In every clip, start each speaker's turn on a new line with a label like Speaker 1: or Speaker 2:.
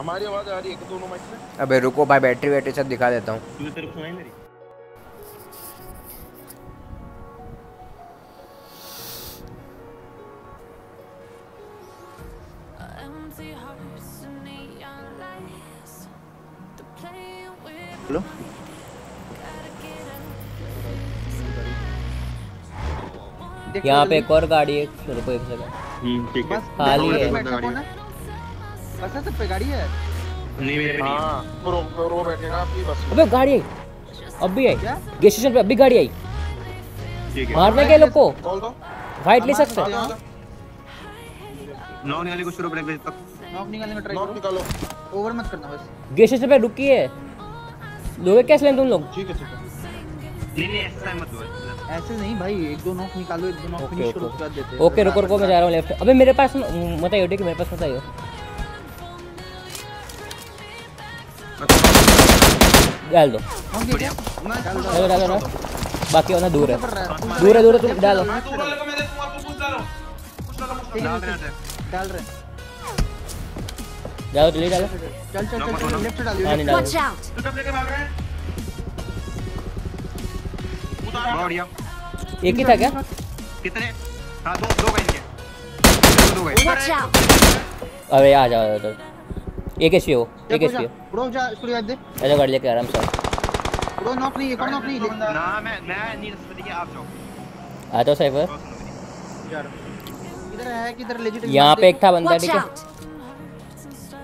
Speaker 1: हमारी आवाज़ आ रही है कि दोनों माइक में।
Speaker 2: अबे रुको भाई बैटरी वैटरी सब दिखा देता हूँ।
Speaker 3: तुझे तेरे सुनाई मेरी?
Speaker 4: हेलो?
Speaker 5: यहाँ पे। एक और गाड़ी है रुको एक सेकंड
Speaker 3: हम्म है।
Speaker 5: खाली है।
Speaker 4: है? सब पे गाड़ी है?
Speaker 3: नहीं मेरे पे नहीं हाँ।
Speaker 1: प्रो प्रो बैठेगा आपकी बस।
Speaker 5: अबे गाड़ी आई। अब भी आई। गैस स्टेशन पे अभी गाड़ी आई।
Speaker 3: ठीक है।
Speaker 5: मारने के लोग को।
Speaker 1: कॉल
Speaker 5: फाइट ले सकते हैं।
Speaker 1: जाओ, आ जाओ।
Speaker 3: नौ निकालने को शुरू ब्रेक तक
Speaker 4: नॉक निकालने का ट्राई
Speaker 1: नॉक निकालो।
Speaker 4: ओवर मत करना बस।
Speaker 5: गैस स्टेशन पे रुकी है। लोगे कैसे लें तुम लोग?
Speaker 1: ठीक है ठीक है।
Speaker 3: नहीं नहीं ऐसा मत दो
Speaker 4: ऐसे नहीं भाई एक दो नॉक निकालो एक दो नॉक फिनिश करो उसके बाद देते हैं।
Speaker 5: ओके रुको रुको मैं जा रहा हूँ लेफ़्ट अबे मेरे पास मत आइयो ठीक है मेरे पास मत आइयो। डाल दो?
Speaker 4: डाल दो।
Speaker 5: डालो डालो डालो बाकी वाला दूर है। दूर है दूर है तुम डालो
Speaker 3: डाल रहे
Speaker 4: डाल रहे।
Speaker 5: डालो जल्दी डालो
Speaker 4: चल चल चल लेफ़्ट
Speaker 5: डालो
Speaker 6: out!
Speaker 3: बढ़िया
Speaker 5: एक ही था क्या
Speaker 3: कितने हाँ दो दो गए इनके दो गए!
Speaker 5: अरे आ जाओ इधर एक एचपी हो एक एचपी
Speaker 4: ब्रो जा इसको रिवाइव दे।
Speaker 5: ऐसा गाड़ी लेके आराम से
Speaker 4: ब्रो नॉक नहीं एक और नॉक नहीं ले
Speaker 3: ना मैं मैं नीरज पति के आप जाओ।
Speaker 5: आ जाओ
Speaker 3: मेरी
Speaker 4: यार। इधर है किधर लेजिट
Speaker 5: यहाँ पे एक था बंदा ठीक है?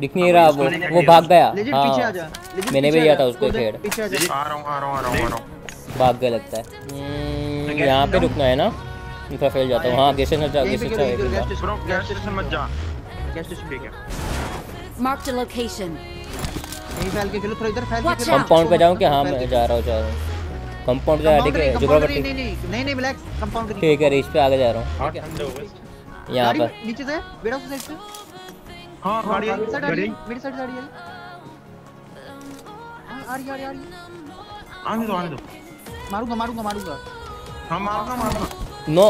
Speaker 5: दिख नहीं रहा वो वो भाग गया।
Speaker 4: लेजिट पीछे आ
Speaker 5: हाँ
Speaker 4: जा
Speaker 5: मैंने भी
Speaker 4: आ
Speaker 5: था उसको
Speaker 4: पीछे आ जा।
Speaker 1: आ रहा हूँ आ रहा हूँ आ रहा हूँ आ रहा हूँ।
Speaker 5: भाग गया लगता है। हम्म, यहाँ पे रुकना है ना? इनका फैल जाता हूँ। हाँ गैस स्टेशन जा। गैस
Speaker 4: पे
Speaker 5: स्टेशन
Speaker 1: मत जा।
Speaker 4: गैस स्टेशन
Speaker 3: ठीक है।
Speaker 6: Marked a location.
Speaker 4: यहीं फैल के खेलो थोड़ा इधर फैल के.
Speaker 5: कंपाउंड पे जाऊँ क्या हाँ मैं जा रहा हूँ जा रहा हूँ। कंपाउंड जा ठीक है जुगरा
Speaker 4: नहीं नहीं नहीं नहीं ब्लैक कंपाउंड नहीं
Speaker 5: ठीक है रीच पे आगे जा रहा हूँ।
Speaker 3: हाँ ठंडे हो गए
Speaker 5: यहाँ पर।
Speaker 4: नीचे से बेड़ा साइड से।
Speaker 3: हाँ गाड़ी
Speaker 4: मेरी साइड आ रही
Speaker 3: गाड़ी
Speaker 4: है मेरी साइड से आ रही है। हाँ, आ रही है, आ रही है, आ रही है।
Speaker 3: आने दो आने दो।
Speaker 4: मारूँगा मारूँगा मारूँगा।
Speaker 1: हाँ मारना मारना
Speaker 5: नो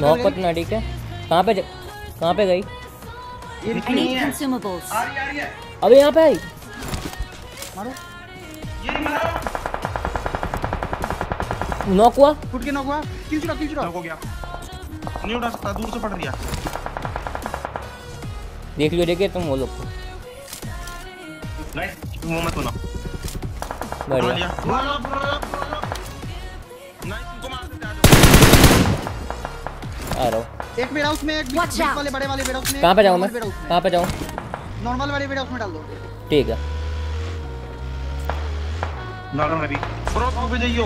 Speaker 5: नो पत ना ठीक है। कहाँ पे कहाँ पे गई?
Speaker 6: I need consumables.
Speaker 5: अबे यहाँ पे आई।
Speaker 4: मारो।
Speaker 5: नॉक हुआ?
Speaker 4: फुट के नॉक हुआ। किल चुरा किल चुरा।
Speaker 3: हो गया।
Speaker 1: नहीं उठा सकता दूर से पड़ दिया
Speaker 5: देख लियो देखे तुम वो लोग को।
Speaker 3: नाइस वो मत होना
Speaker 5: बढ़िया।
Speaker 4: एक बेड़ा उसमें एक
Speaker 6: Watch
Speaker 4: बीच वाले बड़े वाले बेड़ा उसमें
Speaker 5: कहाँ पे जाऊँ मैं? कहाँ पे जाऊँ?
Speaker 4: नॉर्मल वाले बेड़ा उसमें डाल दो।
Speaker 5: ठीक है।
Speaker 3: नॉर्मल में भी
Speaker 1: ब्रो तू भी जाइयो?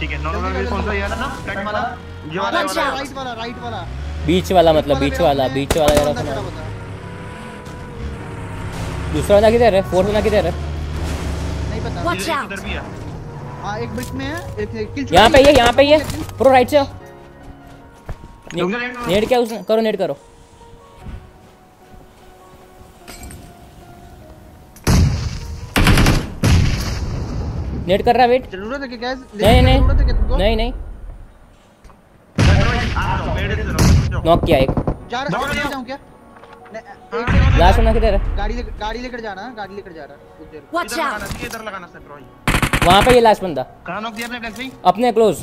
Speaker 3: ठीक है नॉर्मल में भी कौन सा यार? ना कट वाला।
Speaker 1: ये वाला। वाला.
Speaker 4: राइट वाला राइट वाला।
Speaker 5: बीच वाला मतलब बीच वाला बीच वाला
Speaker 4: बता।
Speaker 5: दूसरा वाला किधर है? फोर्थ वाला किधर है?
Speaker 4: नहीं पता!
Speaker 1: इधर भी है।
Speaker 4: हाँ एक ब्रिक में है एक किल
Speaker 5: यहाँ पे ये यहाँ पे ये प्रो राइट से। नेट क्या उसने करो नेट करो। नेट कर रहा वेट।
Speaker 4: ज़रूरत है कि गैस
Speaker 5: नहीं नहीं। नहीं नहीं। नॉक किया एक। लास्ट वाला किधर है?
Speaker 4: गाड़ी ले गाड़ी लेकर जा रहा है गाड़ी लेकर जा रहा है कुछ देर।
Speaker 6: Watch
Speaker 1: इधर लगाना ब्रो
Speaker 5: वहाँ पे ये लास्ट बंदा।
Speaker 3: कहाँ नॉक दिया आपने ब्लैक भाई
Speaker 5: अपने क्लोज।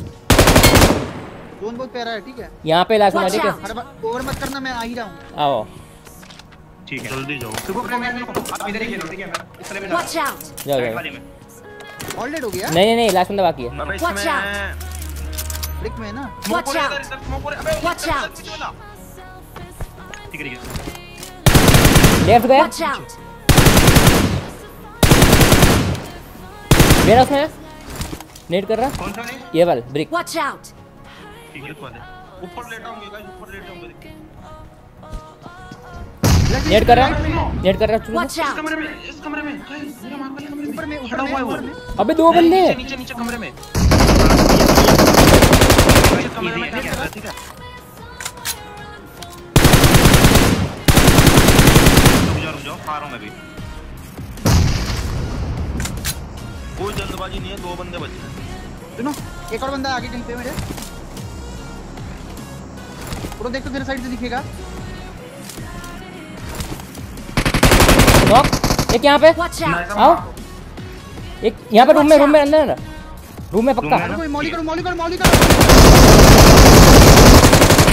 Speaker 4: जोन बहुत प्यारा है ठीक है?
Speaker 5: यहाँ पे लास्ट बंदा
Speaker 6: Watch
Speaker 5: ठीक है
Speaker 4: ओवर मत करना मैं आ ही रहा हूँ।
Speaker 5: आओ।
Speaker 3: ठीक है।
Speaker 1: जल्दी जाओ।
Speaker 3: सुबह आप इधर ही खेलो ठीक है? मैं इस तरह में
Speaker 6: Watch out!
Speaker 5: जाओ जाओ।
Speaker 4: हो गया?
Speaker 5: नहीं नहीं नहीं लास्ट बंदा बाकी है।
Speaker 1: इसमें
Speaker 4: ब्रिक में ना?
Speaker 1: इधर,
Speaker 6: out.
Speaker 1: पीछे वाला।
Speaker 3: ठीक है ठीक है।
Speaker 5: लेफ़्ट गया?
Speaker 6: Watch out!
Speaker 5: मेरा उसमें नेट कर रहा?
Speaker 3: कौन सा नहीं
Speaker 5: ये वाला ब्रिक
Speaker 6: Watch out!
Speaker 3: ठीक वाले
Speaker 1: ऊपर लेटा हूँ गाइस ऊपर लेटा हूँ
Speaker 5: नेट कर रहा नेट कर रहा
Speaker 6: out!
Speaker 1: कमरे में इस कमरे में गाइस मेरा मार वाले कमरे में
Speaker 4: ऊपर में
Speaker 1: खड़ा हुआ है वो
Speaker 5: अबे दो बंदे
Speaker 1: नीचे नीचे कमरे में कमरे में ठीक है ठीक है
Speaker 3: रुक जाओ रुक जाओ खा रहा हूँ मैं भी
Speaker 1: कोई जल्दबाजी नहीं है दो बंदे बचे हैं।
Speaker 4: सुनो एक और बंदा आगे कहीं पे मेरे पूरा देखो तेरे साइड से दिखेगा।
Speaker 5: नॉक एक यहाँ पे। आओ। एक यहाँ पे रूम में रूम में अंदर रूम में पक्का।
Speaker 4: कोई? मौली करो मौली करो मौली करो।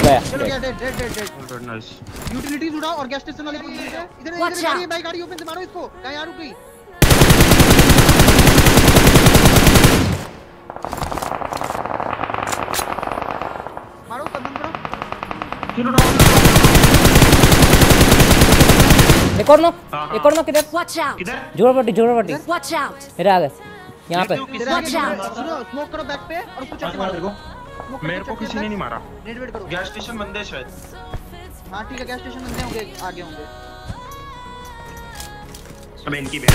Speaker 5: गया।
Speaker 4: Dead dead dead
Speaker 1: nice
Speaker 4: utilities उड़ाओ और गैस स्टेशन वाले से इधर इधर गाड़ी
Speaker 6: out.
Speaker 4: बाइक गाड़ी ओपन से मारो इसको। कहाँ यार रुक। गई मारो सब बंद करो
Speaker 5: एक और नो एक और नो किधर
Speaker 6: Watch out!
Speaker 5: ज़ोर पट्टी ज़ोर पट्टी
Speaker 6: Watch out!
Speaker 5: मेरे आ गए यहाँ पे
Speaker 4: स्मोक करो बैक पे और उसको चक्कर मारो
Speaker 1: देखो मेरे को किसी ने नहीं मारा
Speaker 4: नेट वेट करो
Speaker 1: गैस स्टेशन बंदे हैं शायद
Speaker 4: हाँ ठीक है गैस स्टेशन बंदे होंगे आगे होंगे
Speaker 3: अब इनकी भी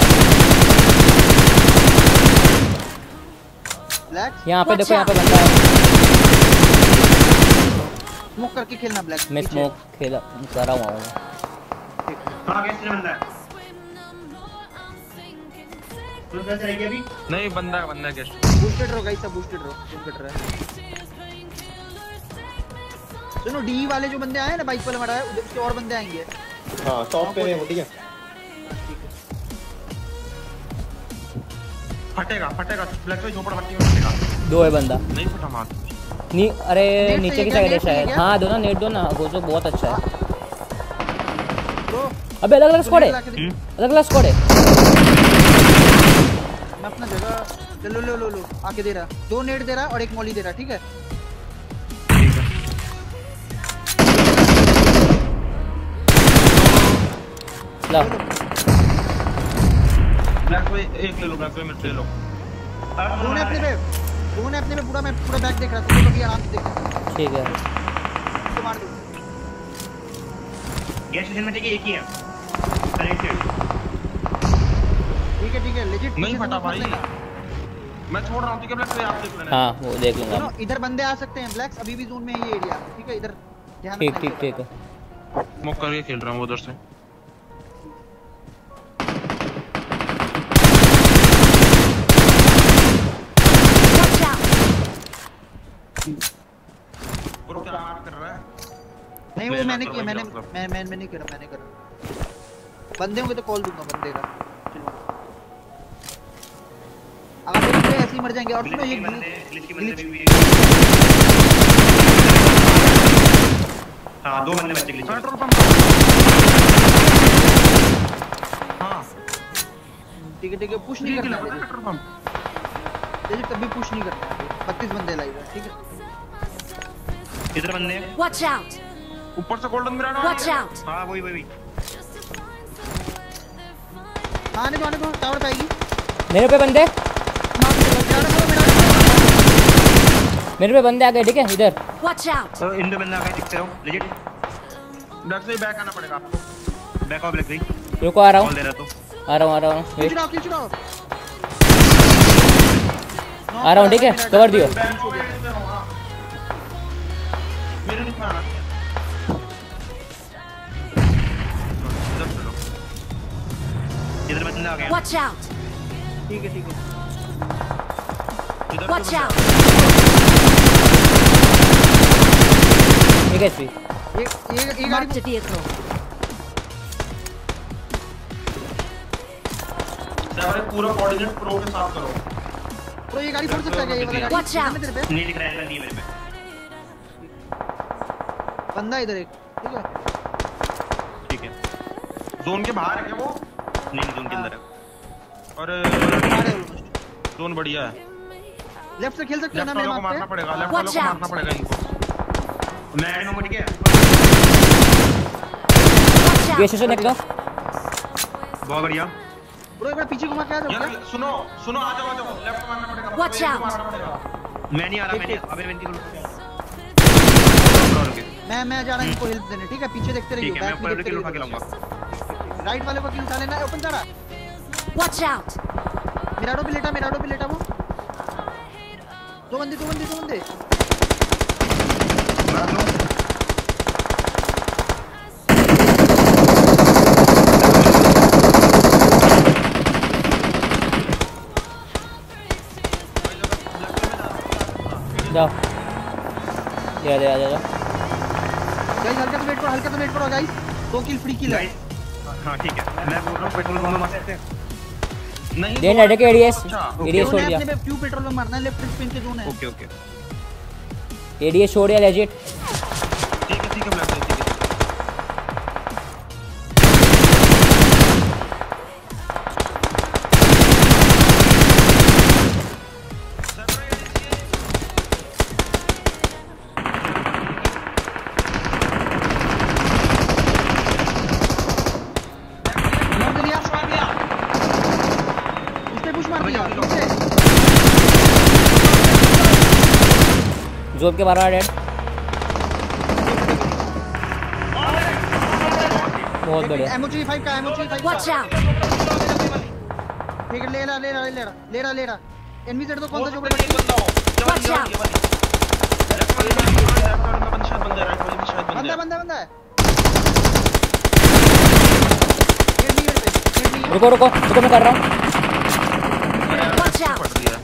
Speaker 4: ब्लैक
Speaker 5: यहाँ पे देखो यहाँ पे बंदा है
Speaker 4: स्मोक करके खेलना ब्लैक
Speaker 5: मैं स्मोक खेला कर रहा हूँ
Speaker 3: हाँ कैसे बंदा? तू कैसे रह गया अभी?
Speaker 1: नहीं बंदा बंदा गैस
Speaker 4: बूस्टेड रहो गाइस सब बूस्टेड रहो कट रहा। है सुनो डी वाले जो बंदे आए ना बाइक वाले मारा है उधर से और बंदे आएँगे।
Speaker 7: हाँ टॉप पे है वो ठीक है।
Speaker 1: फटेगा फटेगा ब्लैक में झोपड़ पट्टी में फटेगा।
Speaker 5: दो है बंदा।
Speaker 1: नहीं फटा मार।
Speaker 5: नी अरे नीचे की
Speaker 4: क्या,
Speaker 5: साइड है शायद। हाँ दो ना नेट दो ना वो तो बहुत अच्छा है।
Speaker 4: तो
Speaker 5: अबे अलग अलग स्क्वाड है। अलग अलग स्क्वाड है।
Speaker 4: मैं अपना जगह लो लो लो लो आके दे रहा। दो नेट दे रहा और एक मॉली दे रहा ठीक है?
Speaker 5: ला।
Speaker 1: ब्लैक में एक ले लो ब्लैक में मेरे ले लो।
Speaker 4: दो ने अपने पे दो ने अपने पे पूरा मैं पूरा बैक देख रहा था तो कभी आराम से देख
Speaker 5: ठीक है।
Speaker 4: तो मार दो
Speaker 3: गैस स्टेशन में ठीक है एक ही है। कनेक्टेड
Speaker 4: ठीक है ठीक है लेजिट
Speaker 1: नहीं फटा भाई। मैं छोड़ रहा हूँ ठीक है ब्लैक में आप देख लेना।
Speaker 5: हाँ वो देख लूँगा।
Speaker 4: सुनो इधर बंदे आ सकते हैं ब्लैक्स अभी भी जोन में है ये एरिया ठीक है इधर ध्यान
Speaker 5: ठीक
Speaker 4: रखना
Speaker 5: ठीक ठीक
Speaker 4: जगह
Speaker 5: है।
Speaker 1: स्मोक करके खेल रहा हूँ उधर से। ब्रो क्या मार कर रहा है?
Speaker 4: नहीं वो मैंने
Speaker 1: तो
Speaker 4: किया मैंने
Speaker 1: मतलब।
Speaker 4: मैं मैं मैं नहीं करा मैंने करा। बंदे होंगे तो कॉल दूँगा बंदे का। चलो। अगर ऐसे ही मर जाएँगे। और सुनो ये
Speaker 3: बंदे ग्लिच की बंदे भी हाँ। दो बंदे बच्चे ग्लिच
Speaker 1: पेट्रोल पंप हाँ।
Speaker 4: ठीक है ठीक है पुश नहीं करना
Speaker 1: पेट्रोल पंप?
Speaker 4: जैसे कभी पुश नहीं करना है बत्तीस बंदे लाइव है ठीक है?
Speaker 3: इधर बंदे हैं?
Speaker 6: Watch out!
Speaker 1: ऊपर से गोल्डन ग्रेड
Speaker 6: Watch out!
Speaker 3: हाँ वही वही वही।
Speaker 4: आने दो आने दो टावर पे आएगी
Speaker 5: मेरे पे बंदे।
Speaker 4: मार पे।
Speaker 5: पे बंदे आ गए ठीक है? इधर।
Speaker 6: Watch out!
Speaker 3: तो इन दो बंदे आ गए दिखते रहो। लेजिट
Speaker 1: ब्लैक से बैक आना पड़ेगा। आपको
Speaker 3: बैक ऑफ़ ब्लैक भाई
Speaker 5: रुको आ रहा हूँ।
Speaker 3: दे रहा तो।
Speaker 5: आ रहा हूँ आ रहा हूँ।
Speaker 4: खींच रहा खींच रहा
Speaker 5: आ रहा हूँ ठीक है? कवर दियो।
Speaker 3: बंदे आ हैं।
Speaker 6: Watch out!
Speaker 4: ठीक है ठीक है।
Speaker 1: इधर
Speaker 6: Watch out!
Speaker 5: एक एचपी
Speaker 4: ये ये गाड़ी.
Speaker 1: बंदा- सारे पूरा कोऑर्डिनेट प्रो के साथ करो।
Speaker 4: तो ये गाड़ी फोड़ सकता है क्या? ये वाला तेरे पे?
Speaker 3: नहीं दिख रहा है नहीं मेरे पे।
Speaker 4: बंदा इधर एक ठीक है।
Speaker 1: ठीक है। जोन के बाहर है क्या वो?
Speaker 3: नहीं नहीं जोन के अंदर।
Speaker 1: जोन बढ़िया है।
Speaker 4: लेफ़्ट से खेल सकते हो ना मेरे
Speaker 1: को मारना पड़ेगा लेफ़्ट वालों को मारना पड़ेगा इनको।
Speaker 3: मैं एडनो ठीक है।
Speaker 6: Watch
Speaker 5: ये
Speaker 6: out!
Speaker 5: स्टेशन
Speaker 3: बहुत बढ़िया।
Speaker 4: ब्रो एक बार पीछे घुमा के आ जाओ।
Speaker 1: यार सुनो सुनो आ जाओ आ जाओ। लेफ़्ट मारना पड़ेगा पड़ेगा।
Speaker 3: मैं नहीं आ रहा मैं अबे
Speaker 4: मैं मैं जा रहा हूँ इनको हेल्प देने ठीक है? पीछे देखते रहिए
Speaker 3: ठीक है मैं
Speaker 4: बैक
Speaker 3: किल
Speaker 4: देखते रहिए। राइट वाले को किल उठा लेना। है ओपन
Speaker 6: Watch out!
Speaker 4: मिराडो पे लेटा मिराडो पे लेटा वो। दो बंदे दो बंदे दो बंदे।
Speaker 5: जाओ। ये आ जा जा।
Speaker 4: गाइस हल्का तो वेट करो हल्का तो वेट करो गाइस दो किल फ्री किल है।
Speaker 3: हाँ ठीक है। मैं बोल रहा हूँ पेट्रोल मस्त है।
Speaker 1: नहीं
Speaker 5: दे
Speaker 1: तो-
Speaker 5: के एडीएस एडीएस छोड़ दिया।
Speaker 4: अपने पे क्यू पेट्रोल में मरना है लेफ़्ट स्पिन के जोन है
Speaker 3: ओके ओके।
Speaker 5: एडीएस छोड़ दिया लेजिट
Speaker 1: ठीक है ठीक है ब्लैक
Speaker 5: जोब के बारह डेड बहुत बढ़िया।
Speaker 4: एमओ 5 का एमओ 5
Speaker 6: Watch out!
Speaker 4: ठीक है ले रहा ले रहा ले रहा ले रहा ले रहा। एनवी सेट तो कौन सा जो
Speaker 1: एक बंदा हो। में में बंदा बंदा है बंदा है।
Speaker 5: रुको रुको रुको मैं कर रहा हूँ।
Speaker 1: रही है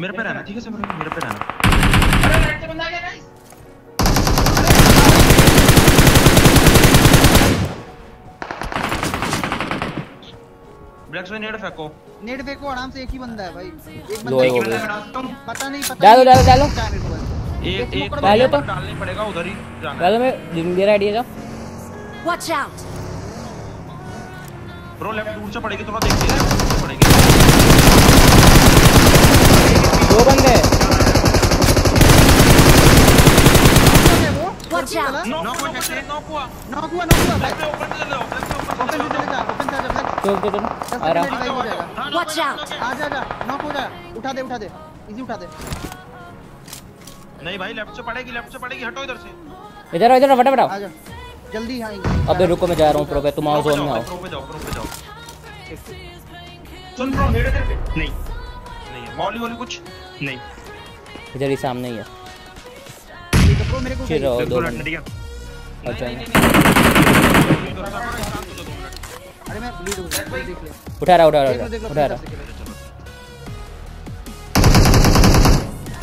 Speaker 1: मेरे पे रहना ठीक है सब मेरे पे रहना। नेड फेंको।
Speaker 4: आराम से एक ही बंदा है भाई। एक
Speaker 5: लो,
Speaker 4: बंदा
Speaker 5: हो।
Speaker 4: है। पता नहीं पता
Speaker 5: डालो, डालो, डालो।
Speaker 1: एक एक
Speaker 5: पहले तो-
Speaker 1: डालने पड़ेगा उधर ही जाना
Speaker 5: डालो मैं मेरा आइडिया था
Speaker 6: Watch out!
Speaker 1: ब्रो लेफ़्ट दूर से पड़ेगी थोड़ा देखिए लेफ़्ट पड़ेगी।
Speaker 5: दो बंदे
Speaker 4: कौन है वो
Speaker 6: Watch out!
Speaker 1: नॉक हुआ कैसे नॉक हुआ
Speaker 4: नॉक हुआ
Speaker 1: लेफ़्ट पे चले जाओ लेफ़्ट पे
Speaker 4: ओपन
Speaker 1: चले
Speaker 4: ओपन आ
Speaker 5: रहा
Speaker 4: हो
Speaker 6: Watch out!
Speaker 4: आ जा जा नॉक हो जा उठा दे उठा दे इजी उठा दे
Speaker 1: नहीं भाई लेफ़्ट से पड़ेगी लेफ़्ट से पड़ेगी हटो इधर से
Speaker 5: इधर आओ इधर आओ, फटाफट आओ
Speaker 4: आ जा जल्दी हाँ
Speaker 5: अबे रुको मैं जा रहा हूँ प्रो पे तुम आओ
Speaker 1: प्रो
Speaker 5: जोन में आओ
Speaker 1: प्रो पे जाओ प्रो पे जाओ
Speaker 3: सुन ब्रो नेड़े तेरे पे नहीं
Speaker 1: नहीं मॉली वॉली कुछ
Speaker 3: नहीं
Speaker 5: इधर ही सामने ही है
Speaker 4: ठीक मेरे को
Speaker 5: फिर रहो दो
Speaker 3: है
Speaker 5: अच्छा
Speaker 4: अरे मैं लीड हो गया देख ले
Speaker 5: उठा रहा उठा रहा उठा रहा।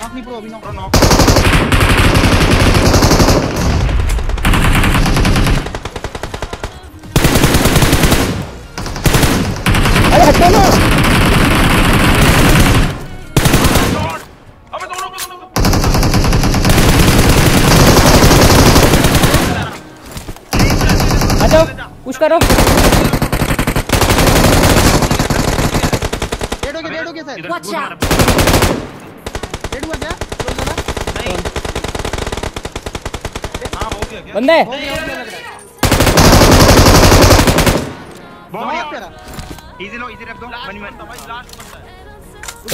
Speaker 4: नॉक नहीं प्रो अभी नॉक
Speaker 1: नॉक
Speaker 5: अरे हटो ना
Speaker 1: अबे दोनों पे दोनों पे
Speaker 5: हटो पुश करो।
Speaker 4: डेड हो गया डेड हो गया सर
Speaker 6: Watch out!
Speaker 4: डेड हुआ क्या?
Speaker 1: नहीं हाँ हो गया क्या
Speaker 5: बंदे।
Speaker 3: बहुत।
Speaker 4: प्यारा
Speaker 3: इजी लो इजी रख दो।
Speaker 1: लास्ट बंदा है।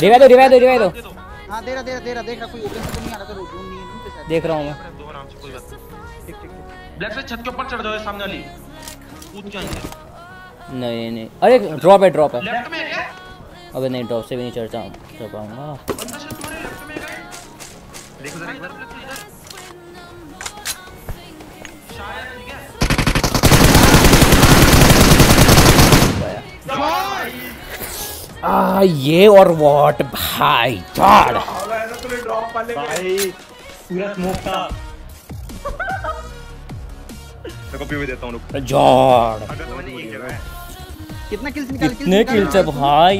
Speaker 5: रिवाइव दो रिवाइव दो रिवाइव दो।
Speaker 1: दे
Speaker 4: हाँ दे रहा दे रहा दे रहा। देख रहा कोई ओपन से तो नहीं आ रहा नहीं है शायद
Speaker 5: देख रहा हूँ मैं।
Speaker 1: दो आराम से कोई बात
Speaker 4: ठीक ठीक ठीक।
Speaker 1: ब्लैक से छत के ऊपर चढ़ जाओ सामने वाली। कूद के आएँगे
Speaker 5: नहीं नहीं। अरे ड्रॉप है ड्रॉप है।
Speaker 1: लेफ़्ट में है क्या?
Speaker 5: अबे नहीं ड्रॉप से भी नहीं चढ़ता हूँ। चढ़ पाऊँगा।
Speaker 1: बंदा शायद तुम्हारे लेफ़्ट में
Speaker 3: देखो जरा एक
Speaker 1: इधर।
Speaker 3: बार
Speaker 1: शायद ठीक है।
Speaker 5: आ ये और व्हाट भाई गॉड
Speaker 3: भाई पूरा स्मोक था। भी देता हूँ रुक। तो मैंने एक जगह है।
Speaker 4: कितना किल्स निकाल
Speaker 5: कितने किल्स निकाल भाई?